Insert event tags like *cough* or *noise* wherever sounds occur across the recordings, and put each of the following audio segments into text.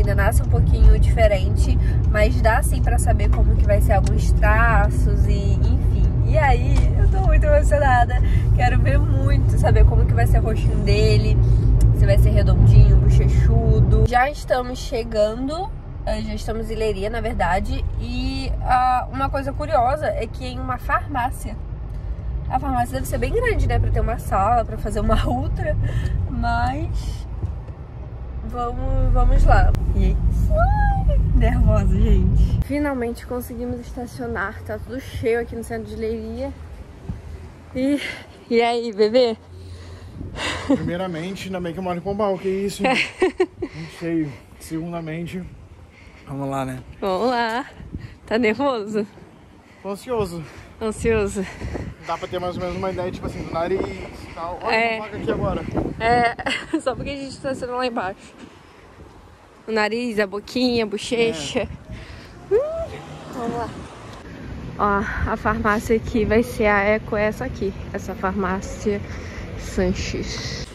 ainda nasce um pouquinho diferente, mas dá sim pra saber como que vai ser alguns traços e enfim. E aí, eu tô muito emocionada. Quero ver muito, saber como que vai ser o rostinho dele. Se vai ser redondinho, bochechudo. Já estamos chegando eh, já estamos em Leiria, na verdade, e uh, uma coisa curiosa é que em uma farmácia, a farmácia deve ser bem grande, né, pra ter uma sala, pra fazer uma *laughs* ultra, mas vamos, vamos lá. E ai, nervosa, gente. Finalmente conseguimos estacionar, tá tudo cheio aqui no centro de Leiria. E, e aí, bebê? Primeiramente, ainda bem que eu moro em Pombal, que isso? Muito cheio. *laughs* Segundamente, Vamos lá, né? Vamos lá. Tá nervoso? Tô ansioso. Ansioso. Dá pra ter mais ou menos uma ideia, tipo assim, do nariz e tal. Olha é. a aqui agora. É, *laughs* só porque a gente tá sendo lá embaixo. O nariz, a boquinha, a bochecha. É. Hum, vamos lá. Ó, a farmácia aqui vai ser a Eco, é essa aqui. Essa farmácia Sanches.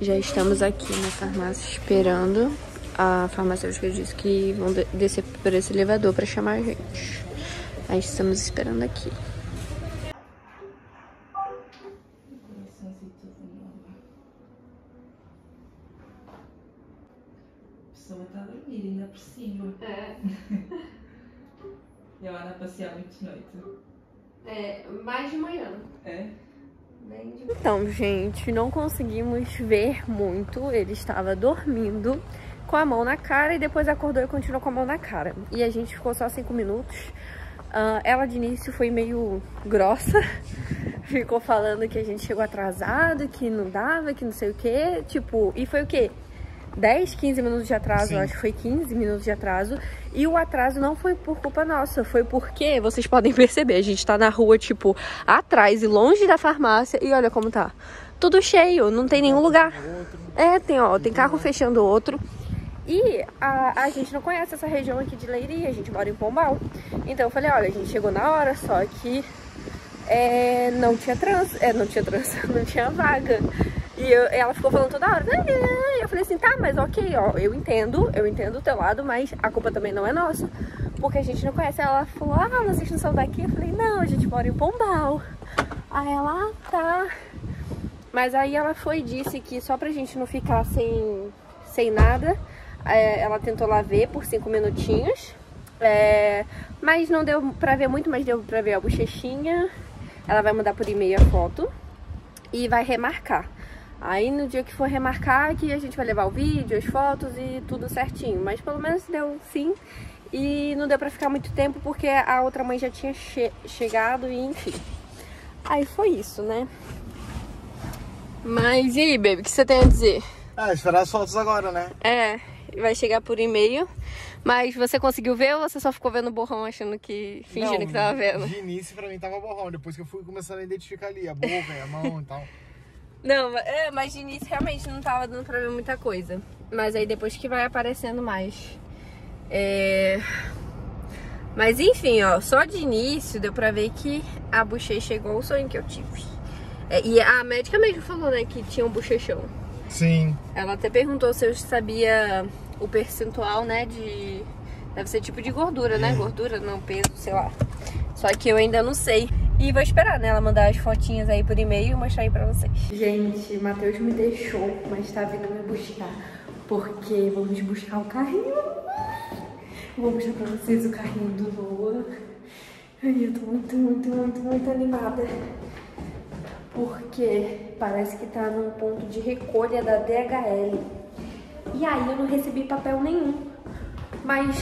Já estamos aqui na farmácia esperando a farmacêutica disse que vão descer por esse elevador para chamar a gente. Aí estamos esperando aqui. A pessoa tá dormindo ainda por cima. É. e ela vai passear muito de noite. É, mais de manhã. É. Então, gente, não conseguimos ver muito. Ele estava dormindo com a mão na cara e depois acordou e continuou com a mão na cara. E a gente ficou só cinco minutos. Uh, ela de início foi meio grossa, *laughs* ficou falando que a gente chegou atrasado, que não dava, que não sei o que. Tipo, e foi o quê? 10, 15 minutos de atraso, acho que foi 15 minutos de atraso. E o atraso não foi por culpa nossa, foi porque, vocês podem *laughs* perceber, a gente tá na rua, tipo, atrás e longe da farmácia. E olha como tá. Tudo cheio, não tem nenhum lugar. É, tem, ó, tem carro fechando outro. E a, a gente não conhece essa região aqui de Leiria, a gente mora em Pombal. Então eu falei, olha, a gente chegou na hora, só que é, não tinha trans, é, não tinha trans, *laughs* não tinha vaga. E eu, ela ficou falando toda hora, eu falei assim, tá, mas ok, ó, eu entendo, eu entendo o teu lado, mas a culpa também não é nossa, porque a gente não conhece. Ela falou, ah, vocês não são daqui? Eu falei, não, a gente mora em Pombal. Aí ela, ah, tá. Mas aí ela foi e disse que só pra gente não ficar sem, sem nada, é, ela tentou lá ver por cinco minutinhos. É, mas não deu pra ver muito, mas deu pra ver a bochechinha. Ela vai mandar por e-mail a foto e vai remarcar. Aí no dia que for remarcar, que a gente vai levar o vídeo, as fotos e tudo certinho. Mas pelo menos deu sim. E não deu pra ficar muito tempo porque a outra mãe já tinha che chegado e enfim. Aí foi isso, né? Mas e aí, baby, o que você tem a dizer? Ah, esperar as fotos agora, né? É, vai chegar por e-mail. Mas você conseguiu ver ou você só ficou vendo o borrão achando que. fingindo Não, que tava vendo? De início pra mim tava borrão, depois que eu fui começando a identificar ali a boca, a mão e tal. Não, é, mas de início realmente não tava dando pra ver muita coisa. Mas aí depois que vai aparecendo mais. É... Mas enfim, ó, só de início deu pra ver que a bochecha chegou o sonho que eu tive. É, e a médica mesmo falou, né, que tinha um bochechão. Sim. Ela até perguntou se eu sabia o percentual, né, de... Deve ser tipo de gordura, né? Gordura, não peso, sei lá. Só que eu ainda não sei. E vou esperar, né, ela mandar as fotinhas aí por e-mail e mostrar aí pra vocês. Gente, Matheus me deixou, mas tá vindo me buscar. Porque vamos buscar o carrinho. Vou mostrar pra vocês o carrinho do Noah. Ai, eu tô muito, muito, muito, muito animada porque parece que tá num ponto de recolha da DHL. E aí eu não recebi papel nenhum. Mas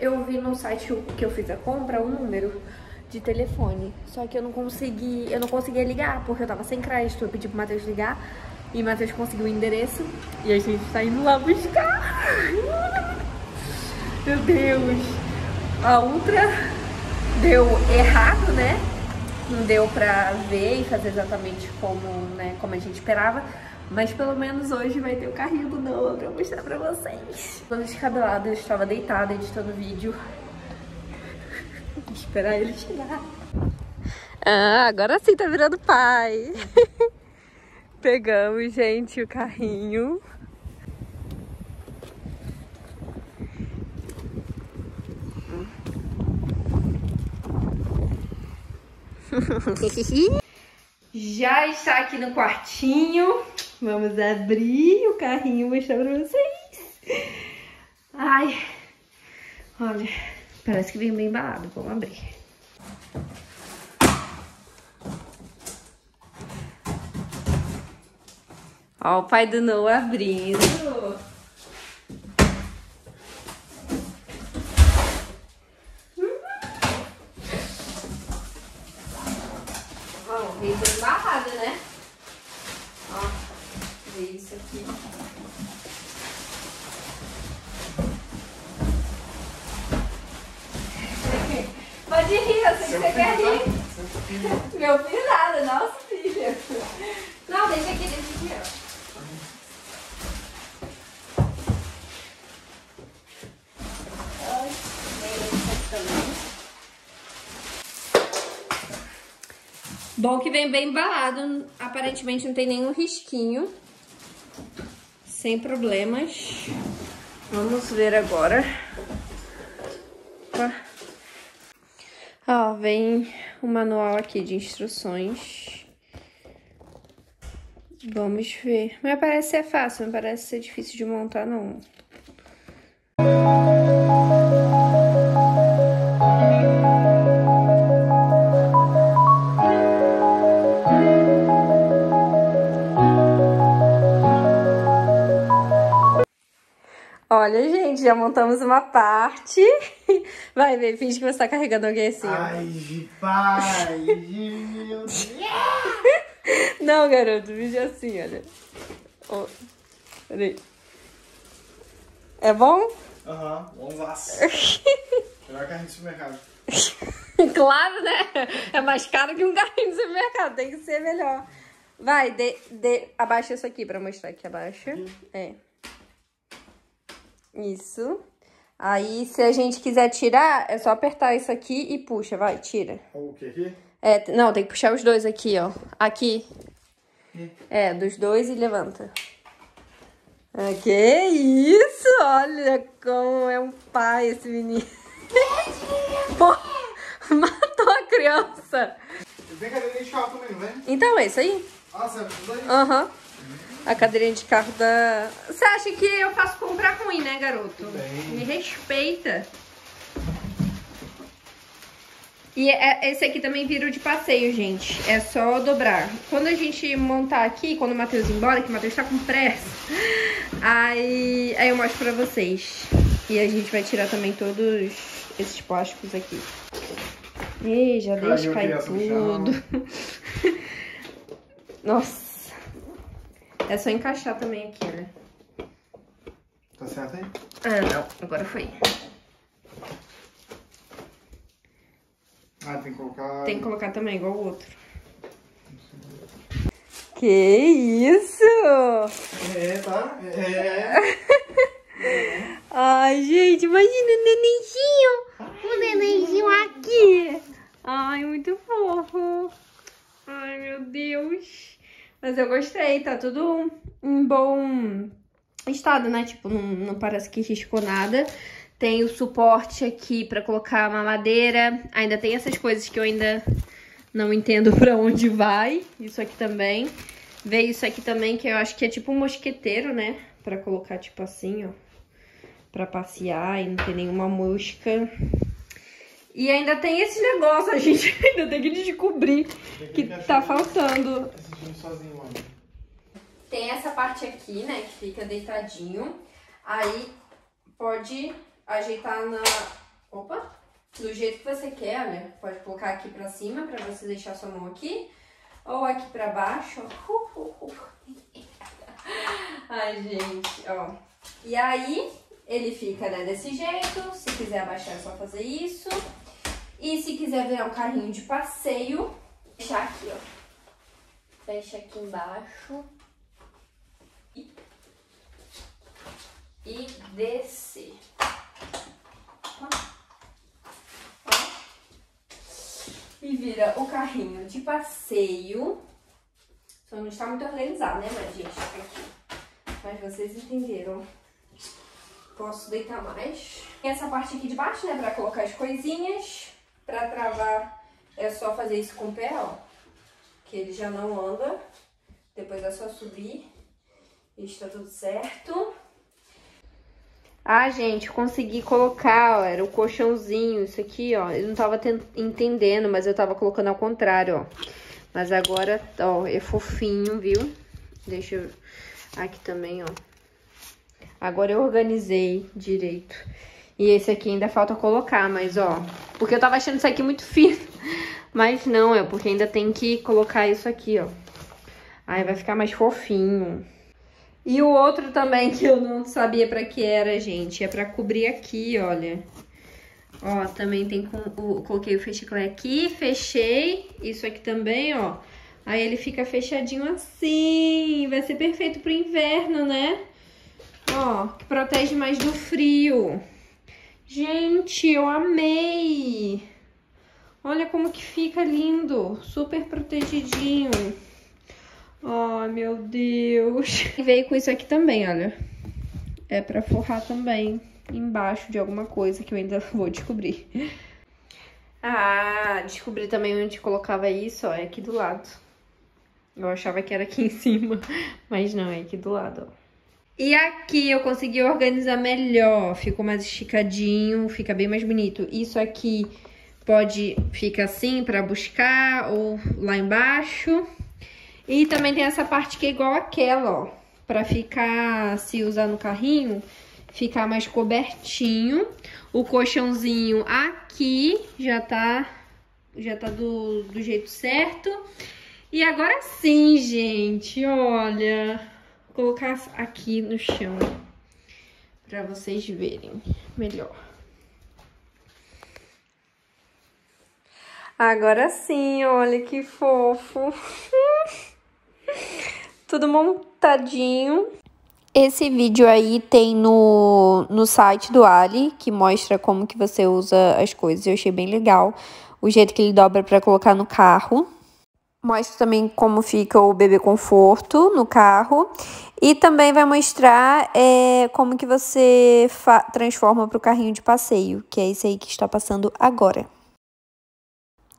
eu vi no site que eu fiz a compra o número de telefone. Só que eu não consegui, eu não conseguia ligar, porque eu tava sem crédito. Eu pedi pro Matheus ligar e o Matheus conseguiu o endereço. E a gente tá indo lá buscar. *laughs* Meu Deus. A Ultra deu errado, né? não deu pra ver e fazer exatamente como, né, como a gente esperava. Mas pelo menos hoje vai ter o carrinho do Noah pra mostrar pra vocês. Quando descabelado, eu estava deitada editando vídeo. Esperar ele chegar. Ah, agora sim tá virando pai. *laughs* Pegamos, gente, o carrinho. *laughs* Já está aqui no quartinho. Vamos abrir o carrinho e mostrar pra vocês. Ai, olha, parece que vem bem embalado. Vamos abrir. Ó, o pai do Noah abrindo. Ó, veio bem embalado, né? Ó, veio isso aqui. Pode rir, eu sei que você quer rir. Meu filho nada, nossa filha. Não, deixa aqui, deixa aqui, ó. Ai, esse aqui também. Bom que vem bem embalado, aparentemente não tem nenhum risquinho. Sem problemas. Vamos ver agora. Opa. Ó, vem o manual aqui de instruções. Vamos ver. Mas parece ser fácil, não parece ser difícil de montar, não. Olha, gente, já montamos uma parte. *laughs* Vai, ver, finge que você tá carregando alguém assim. ó. Ai, de pai, de meu Deus. *laughs* Não, garoto, finge assim, olha. Ó, peraí. É bom? Aham, vamos *laughs* lá. Melhor carrinho de supermercado. claro, né? É mais caro que um carrinho do supermercado, tem que ser melhor. Vai, de, de, abaixa isso aqui pra mostrar que abaixa. É. Isso. Aí, se a gente quiser tirar, é só apertar isso aqui e puxa, vai, tira. O que aqui? É, não, tem que puxar os dois aqui, ó. Aqui. É, dos dois e levanta. Ah, que isso? Olha como é um pai esse menino. Pô, *laughs* matou a criança. Vem cadeirinha de carro também, não vem? Então, é isso aí? Ah, sério, tudo aí? A cadeirinha de carro da... Você acha que eu faço comprar ruim, né, garoto? Me respeita. E é- esse aqui também vira de passeio, gente. É só dobrar. Quando a gente montar aqui, quando o Matheus ir embora, que o Matheus tá com pressa, *laughs* aí, aí eu mostro pra vocês. E a gente vai tirar também todos esses plásticos aqui. Ih, já Caiu deixa cair tudo. *laughs* Nossa. É só encaixar também aqui, né? Tá certo aí? Ah, não. Agora foi. Ah, tem que colocar... Tem que colocar também, igual o outro. Que isso? É, tá? É. *laughs* Ai, gente, imagina o nenenzinho. O nenenzinho aqui. Ai, muito fofo. Ai, meu Deus. Mas eu gostei, tá tudo em bom estado, né? Tipo, não, não parece que riscou nada. Tem o suporte aqui pra colocar a mamadeira. Ainda tem essas coisas que eu ainda não entendo *laughs* pra onde vai. Isso aqui também. Veio isso aqui também, que eu acho que é tipo um mosqueteiro, né? Pra colocar tipo assim, ó. Pra passear e não ter nenhuma mosca. E ainda tem esse negócio, a gente *laughs* ainda tem que descobrir que tá faltando. Sozinho. Tem essa parte aqui, né, que fica deitadinho. Aí pode ajeitar na... Opa! Do jeito que você quer, olha. Pode colocar aqui pra cima, pra você deixar sua mão aqui. Ou aqui pra baixo, ó. Uh, uh, uh. Ai, gente, ó. E aí, ele fica, né, desse jeito. Se quiser abaixar, é só fazer isso. E se quiser virar um carrinho de passeio, deixar aqui, ó. Fecha aqui embaixo. e descer. Ó. Ó. e vira o carrinho de passeio. Só não está muito organizado, né, mas gente, aqui. Mas vocês entenderam. Posso deitar mais. Tem essa parte aqui de baixo, né, pra colocar as coisinhas. Pra travar é só fazer isso com o pé, ó. Que ele já não anda. Depois é só subir. Está tudo certo. Ah, gente, consegui colocar, ó, era o colchãozinho, isso aqui, ó. Eu não tava entendendo, mas eu tava colocando ao contrário, ó. Mas agora, ó, é fofinho, viu? Deixa eu... Aqui também, ó. Agora eu organizei direito. E esse aqui ainda falta colocar, mas, ó... Porque eu tava achando isso aqui muito fino. *laughs* Mas não, é porque ainda tem que colocar isso aqui, ó. Aí vai ficar mais fofinho. E o outro também *laughs* que eu não sabia pra que era, gente. É pra cobrir aqui, olha. Ó, também tem com o coloquei o fechiclé aqui, fechei. Isso aqui também, ó. Aí ele fica fechadinho assim. Vai ser perfeito pro inverno, né? Ó, que protege mais do frio. Gente, eu amei. Olha como que fica lindo. Super protegidinho. Oh, meu Deus. E veio com isso aqui também, olha. É pra forrar também embaixo de alguma coisa que eu ainda vou descobrir. Ah, descobri também onde colocava isso, ó, é aqui do lado. Eu achava que era aqui em cima, *laughs* mas não, é aqui do lado, ó. E aqui eu consegui organizar melhor, ficou mais esticadinho, fica bem mais bonito. Isso aqui pode, fica assim pra buscar ou lá embaixo. E também tem essa parte que é igual aquela, ó. Pra ficar, se usar no carrinho, ficar mais cobertinho. O colchãozinho aqui já tá, já tá do, do jeito certo. E agora sim, gente, olha. Colocar aqui no chão pra vocês verem melhor. Agora sim, olha que fofo. *laughs* Tudo montadinho. Esse vídeo aí tem no, no site do Ali, que mostra como que você usa as coisas. Eu achei bem legal o jeito que ele dobra para colocar no carro. Mostra também como fica o bebê conforto no carro. E também vai mostrar é, como que você transforma para o carrinho de passeio, que é esse aí que está passando agora.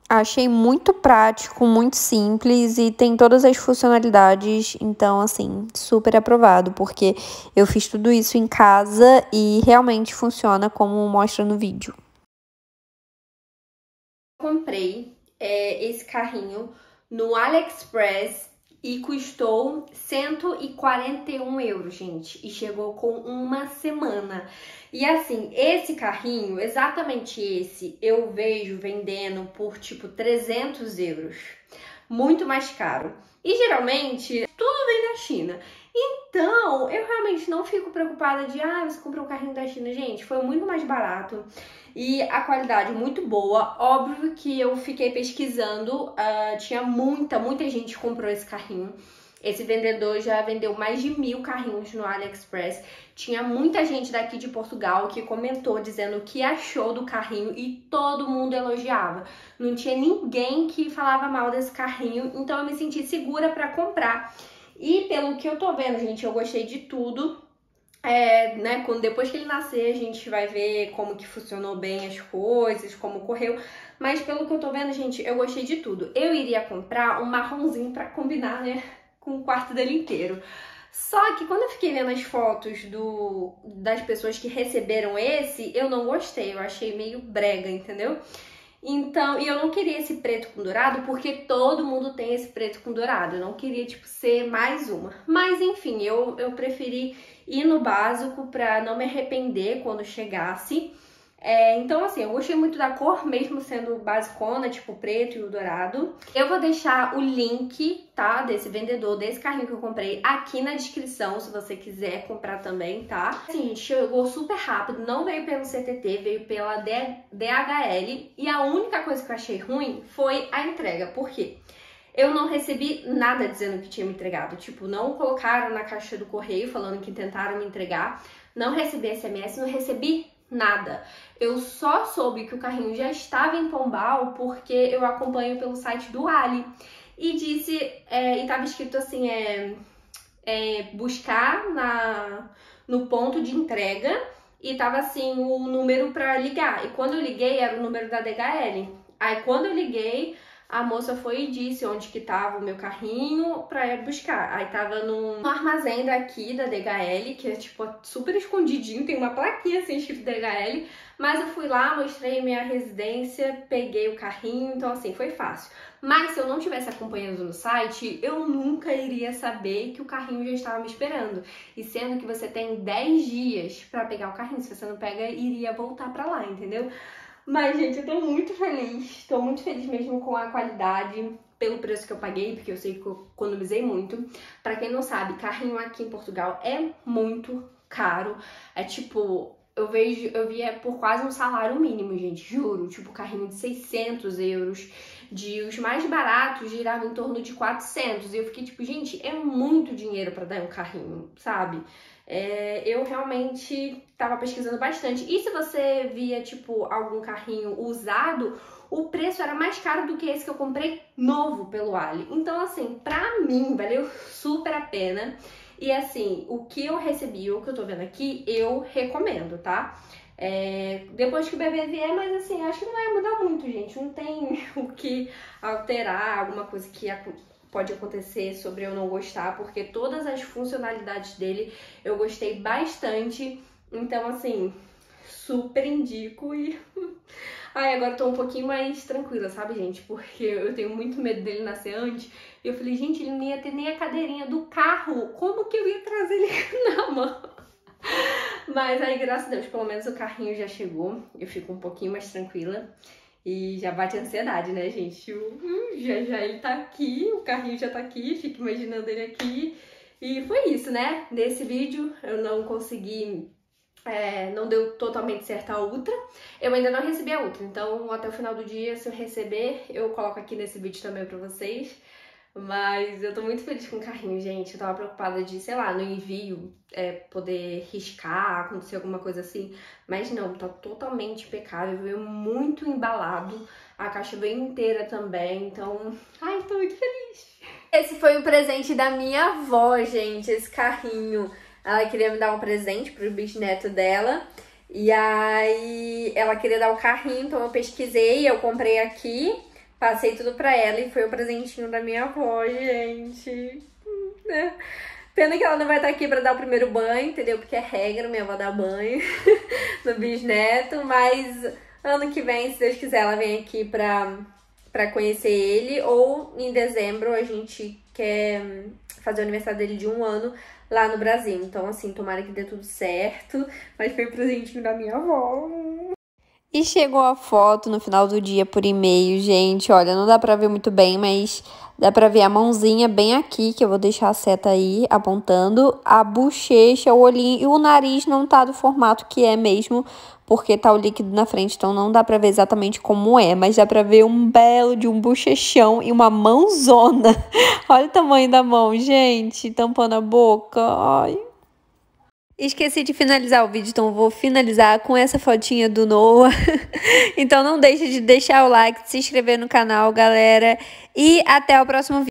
Achei muito prático, muito simples e tem todas as funcionalidades, então assim, super aprovado, porque eu fiz tudo isso em casa e realmente funciona como mostra no vídeo. Comprei é, esse carrinho no AliExpress e custou 141 euros, gente, e chegou com uma semana. E assim, esse carrinho, exatamente esse, eu vejo vendendo por tipo 300 euros. Muito mais caro. E geralmente, tudo vem da China. Então, eu realmente não fico preocupada de, ah, você comprou um carrinho da China. Gente, foi muito mais barato e a qualidade muito boa. Óbvio que eu fiquei pesquisando, uh, tinha muita, muita gente comprou esse carrinho. Esse vendedor já vendeu mais de mil carrinhos no AliExpress. Tinha muita gente daqui de Portugal que comentou dizendo o que achou do carrinho e todo mundo elogiava. Não tinha ninguém que falava mal desse carrinho, então eu me senti segura para comprar. E pelo que eu tô vendo, gente, eu gostei de tudo. É, né, quando depois que ele nascer, a gente vai ver como que funcionou bem as coisas, como correu. Mas pelo que eu tô vendo, gente, eu gostei de tudo. Eu iria comprar um marronzinho para combinar, né? com o quarto dele inteiro. Só que quando eu fiquei vendo as fotos do, das pessoas que receberam esse, eu não gostei, eu achei meio brega, entendeu? Então, e eu não queria esse preto com dourado porque todo mundo tem esse preto com dourado. Eu não queria, tipo, ser mais uma. Mas, enfim, eu, eu preferi ir no básico pra não me arrepender quando chegasse. É, então, assim, eu gostei muito da cor, mesmo sendo basicona, tipo preto e o dourado. Eu vou deixar o link, tá, desse vendedor, desse carrinho que eu comprei aqui na descrição, se você quiser comprar também, tá? Assim, chegou super rápido, não veio pelo CTT, veio pela DHL. E a única coisa que eu achei ruim foi a entrega. Por quê? Eu não recebi nada dizendo que tinha me entregado. Tipo, não colocaram na caixa do correio falando que tentaram me entregar. Não recebi SMS, não recebi nada. Eu só soube que o carrinho já estava em Pombal porque eu acompanho pelo site do Ali. E disse, é, e tava escrito assim, é, é, buscar na, no ponto de entrega e tava assim o número para ligar. E quando eu liguei era o número da DHL. Aí quando eu liguei, a moça foi e disse onde que tava o meu carrinho pra ir buscar. Aí tava num armazém daqui da DHL, que é tipo super escondidinho, tem uma plaquinha assim escrito DHL, mas eu fui lá, mostrei minha residência, peguei o carrinho, então assim, foi fácil. Mas se eu não tivesse acompanhando no site, eu nunca iria saber que o carrinho já estava me esperando. E sendo que você tem 10 dias para pegar o carrinho, se você não pega, iria voltar para lá, entendeu? Mas, gente, eu tô muito feliz. Tô muito feliz mesmo com a qualidade, pelo preço que eu paguei, porque eu sei que eu economizei muito. Pra quem não sabe, carrinho aqui em Portugal é muito caro. É tipo, eu vejo, eu via por quase um salário mínimo, gente, juro. Tipo, carrinho de 600 euros. De os mais baratos giravam em torno de 400. E eu fiquei tipo, gente, é muito dinheiro para dar um carrinho, sabe? É, eu realmente estava pesquisando bastante. E se você via, tipo, algum carrinho usado, o preço era mais caro do que esse que eu comprei novo pelo Ali. Então, assim, pra mim, valeu super a pena. E assim, o que eu recebi, o que eu tô vendo aqui, eu recomendo, tá? É, depois que o bebê vier, mas assim, acho que não vai mudar muito, gente. Não tem *laughs* o que alterar, alguma coisa que pode acontecer sobre eu não gostar, porque todas as funcionalidades dele eu gostei bastante. Então, assim, super indico e. *laughs* Ai, agora tô um pouquinho mais tranquila, sabe, gente? Porque eu tenho muito medo dele nascer antes. E eu falei, gente, ele não ia ter nem a cadeirinha do carro. Como que eu ia trazer ele *laughs* na mão? Mas aí, graças a Deus, pelo menos o carrinho já chegou. Eu fico um pouquinho mais tranquila. E já bate ansiedade, né, gente? Uh, já já ele tá aqui, o carrinho já tá aqui, fico imaginando ele aqui. E foi isso, né? Nesse vídeo eu não consegui, é, não deu totalmente certo a Ultra. Eu ainda não recebi a Ultra, então até o final do dia, se eu receber, eu coloco aqui nesse vídeo também pra vocês. Mas eu tô muito feliz com o carrinho, gente. Eu tava preocupada de, sei lá, no envio é, poder riscar, acontecer alguma coisa assim. Mas não, tá totalmente impecável, veio muito embalado. A caixa veio inteira também, então... *laughs* Ai, tô muito feliz. Esse foi o presente da minha avó, gente, esse carrinho. Ela queria me dar um presente pro bisneto dela. E aí ela queria dar o carrinho, então eu pesquisei, eu comprei aqui. Passei tudo pra ela e foi o presentinho da minha avó, gente. Né? Pena que ela não vai estar aqui pra dar o primeiro banho, entendeu? Porque é regra, minha avó dá banho *laughs* no bisneto. Mas ano que vem, se Deus quiser, ela vem aqui pra, pra conhecer ele. Ou em dezembro a gente quer fazer o aniversário dele de um ano lá no Brasil. Então, assim, tomara que dê tudo certo. Mas foi o presentinho da minha avó. E chegou a foto no final do dia por e-mail, gente. Olha, não dá pra ver muito bem, mas dá pra ver a mãozinha bem aqui, que eu vou deixar a seta aí apontando. A bochecha, o olhinho e o nariz não tá do formato que é mesmo, porque tá o líquido na frente, então não dá pra ver exatamente como é. Mas dá pra ver um belo de um bochechão e uma mãozona. *laughs* Olha o tamanho da mão, gente, tampando a boca. Ai. Esqueci de finalizar o vídeo, então vou finalizar com essa fotinha do Noah. *laughs* então não deixe de deixar o like, se inscrever no canal, galera. E até o próximo vídeo.